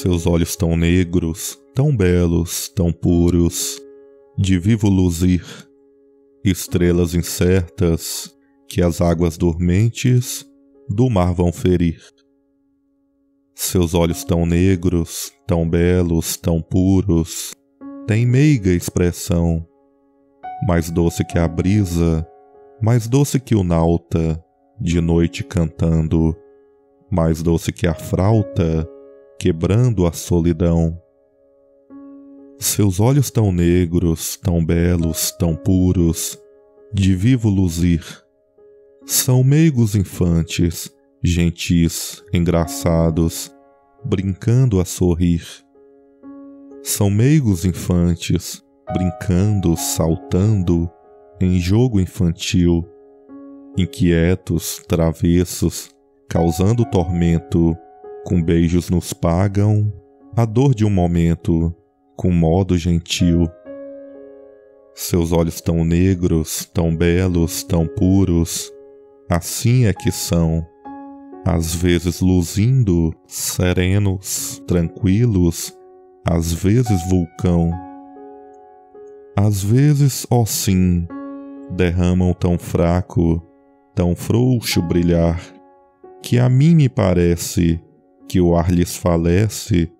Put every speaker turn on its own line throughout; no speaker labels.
Seus olhos tão negros, tão belos, tão puros, de vivo luzir, estrelas incertas que as águas dormentes do mar vão ferir. Seus olhos tão negros, tão belos, tão puros, têm meiga expressão, mais doce que a brisa, mais doce que o nauta, de noite cantando, mais doce que a frauta, quebrando a solidão. Seus olhos tão negros, tão belos, tão puros, de vivo luzir, são meigos infantes, gentis, engraçados, brincando a sorrir. São meigos infantes, brincando, saltando, em jogo infantil, inquietos, travessos, causando tormento, com beijos nos pagam a dor de um momento, com modo gentil. Seus olhos tão negros, tão belos, tão puros, assim é que são, às vezes luzindo, serenos, tranquilos, às vezes vulcão. Às vezes, ó sim, derramam tão fraco, tão frouxo brilhar, que a mim me parece que o ar lhes falece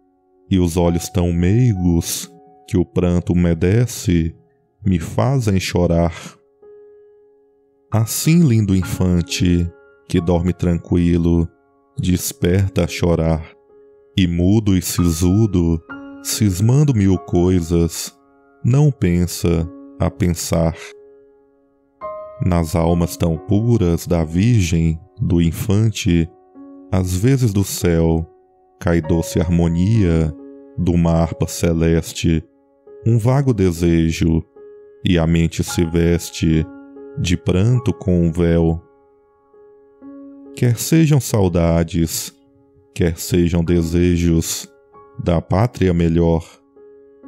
e os olhos tão meigos que o pranto umedece me fazem chorar. Assim, lindo infante, que dorme tranquilo, desperta a chorar, e mudo e sisudo, cismando mil coisas, não pensa a pensar. Nas almas tão puras da Virgem, do infante, às vezes do céu cai doce harmonia, uma harpa celeste, um vago desejo, e a mente se veste de pranto com um véu. Quer sejam saudades, quer sejam desejos da pátria melhor,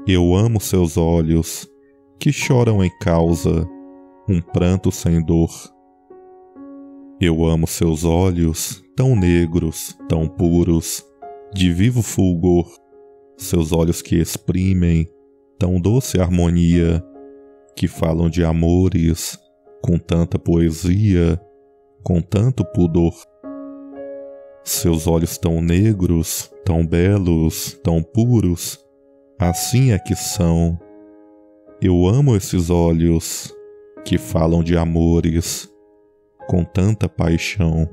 eu amo seus olhos que choram em causa um pranto sem dor. Eu amo seus olhos tão negros, tão puros, de vivo fulgor, seus olhos que exprimem tão doce harmonia, que falam de amores com tanta poesia, com tanto pudor. Seus olhos tão negros, tão belos, tão puros, assim é que são. Eu amo esses olhos que falam de amores com tanta paixão.